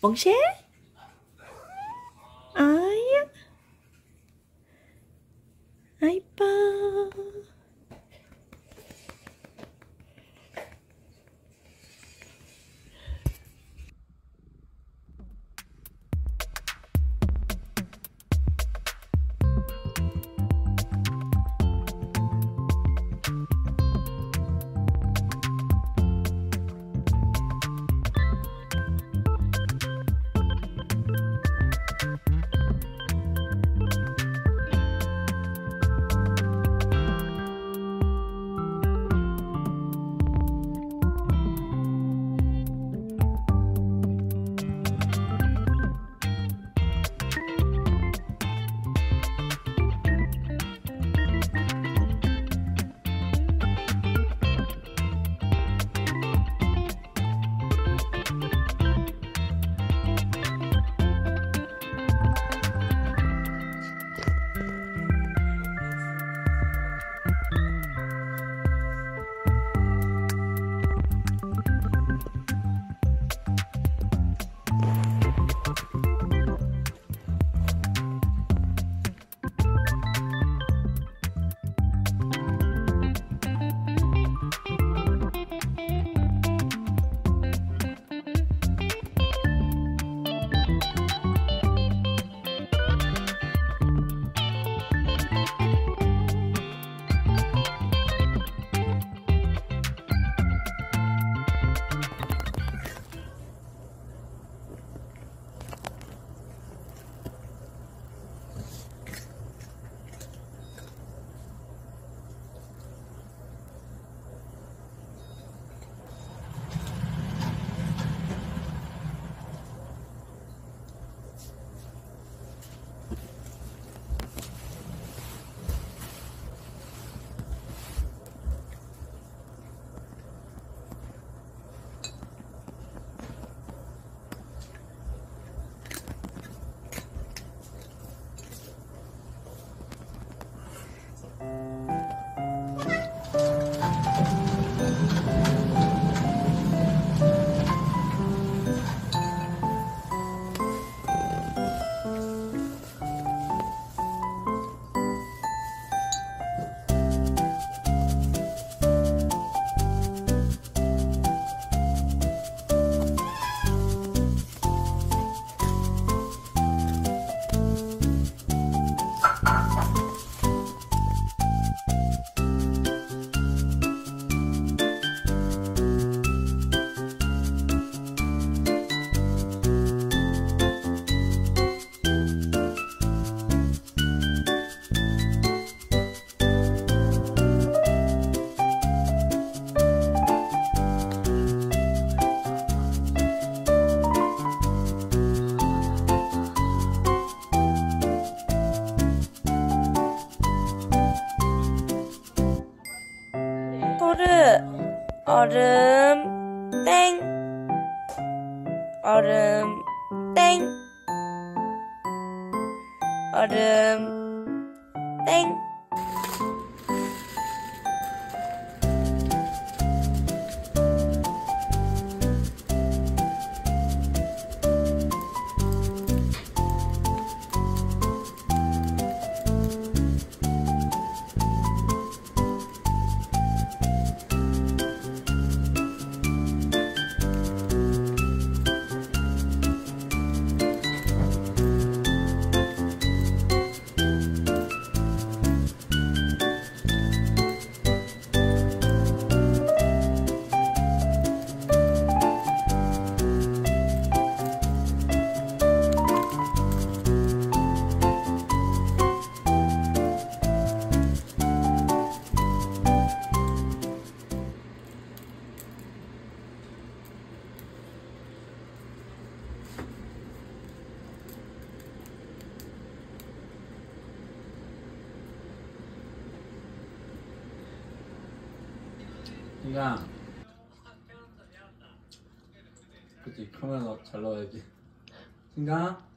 蹦鞋。哎呀，来吧 Autumn thing. Autumn thing. Autumn thing. 그냥 그치 카메라 잘 나와야지. 신가